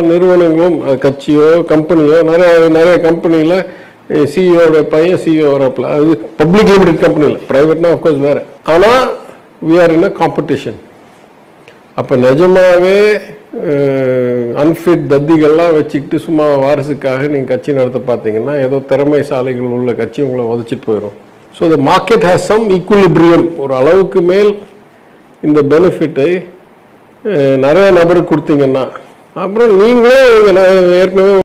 நிறுவனங்களும் கட்சியோ கம்பெனியோ நிறைய நிறைய கம்பெனியில் சிஇஓட பையன் சிஇஓ வரப்பில் அது பப்ளிக் லிமிடெட் கம்பெனியில் ப்ரைவேட்னா அஃப்கோர்ஸ் வேறு. ஆனால் we are in a competition அப்போ நிஜமாகவே அன்ஃபிட் தத்திகள்லாம் வச்சுக்கிட்டு சும்மா வாரிசுக்காக நீங்கள் கட்சி நடத்த பார்த்தீங்கன்னா ஏதோ திறமைசாலிகள் உள்ள கட்சி உங்களை உதச்சிட்டு போயிடும் so the market has some equilibrium ஒரு அளவுக்கு மேல் இந்த பெனிஃபிட்டை நிறைய நபருக்கு கொடுத்தீங்கன்னா அப்புறம் நீங்களே ஏற்கனவே